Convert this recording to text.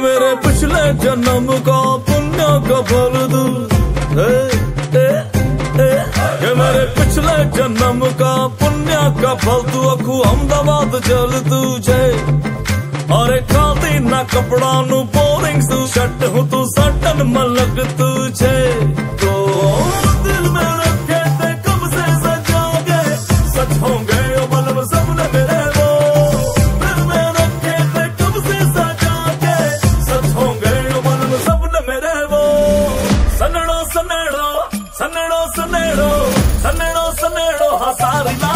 मेरे पिछले जन्म का पुण्य का फल दू। ये मेरे पिछले जन्म का पुण्य का फल तू अखू अहमदाबाद जल तुझे अरे खाती ना कपड़ा नु बोरिंग तू शट हूँ तू सटन मलक तू तो दिल हसारिला